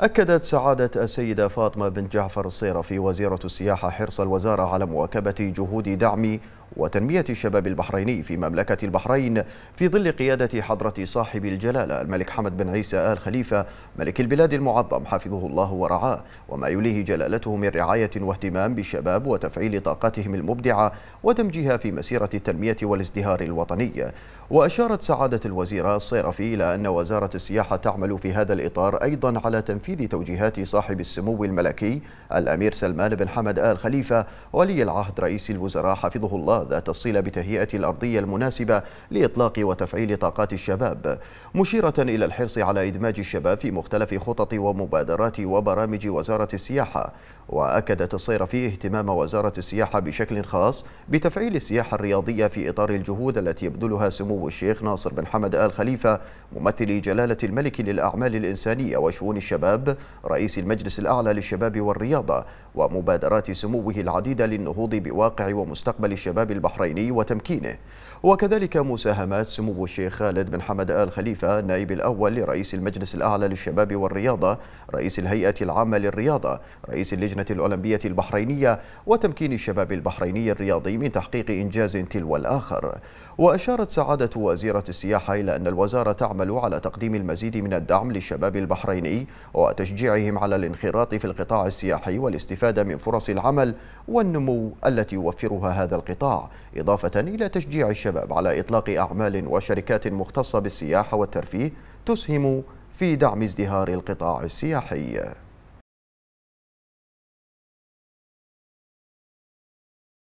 أكدت سعادة السيدة فاطمة بن جعفر الصيرفي وزيرة السياحة حرص الوزارة على مواكبة جهود دعم وتنمية الشباب البحريني في مملكة البحرين في ظل قيادة حضرة صاحب الجلالة الملك حمد بن عيسى آل خليفة ملك البلاد المعظم حفظه الله ورعاه. وما يليه جلالته من رعاية واهتمام بالشباب وتفعيل طاقتهم المبدعة ودمجها في مسيرة التنمية والازدهار الوطني. وأشارت سعادة الوزيرة الصيرفي إلى أن وزارة السياحة تعمل في هذا الإطار أيضا على تنفيذ توجيهات صاحب السمو الملكي الأمير سلمان بن حمد آل خليفة ولي العهد رئيس الوزراء حفظه الله ذات الصلة بتهيئة الأرضية المناسبة لإطلاق وتفعيل طاقات الشباب مشيرة إلى الحرص على إدماج الشباب في مختلف خطط ومبادرات وبرامج وزارة السياحة وأكدت الصيرفي اهتمام وزارة السياحة بشكل خاص بتفعيل السياحة الرياضية في إطار الجهود التي يبذلها سمو الشيخ ناصر بن حمد آل خليفة ممثل جلالة الملك للأعمال الإنسانية وشؤون الشباب رئيس المجلس الأعلى للشباب والرياضة ومبادرات سموه العديدة للنهوض بواقع ومستقبل الشباب البحريني وتمكينه. وكذلك مساهمات سمو الشيخ خالد بن حمد آل خليفة النائب الأول لرئيس المجلس الأعلى للشباب والرياضة رئيس الهيئة العامة للرياضة رئيس اللجنة الأولمبية البحرينية وتمكين الشباب البحريني الرياضي من تحقيق إنجاز تلو الآخر. وأشارت سعادة وزيرة السياحة إلى أن الوزارة تعمل على تقديم المزيد من الدعم للشباب البحريني وتشجيعهم على الانخراط في القطاع السياحي والاستفادة من فرص العمل والنمو التي يوفرها هذا القطاع إضافة إلى تشجيع الشباب على إطلاق أعمال وشركات مختصة بالسياحة والترفيه تسهم في دعم ازدهار القطاع السياحي.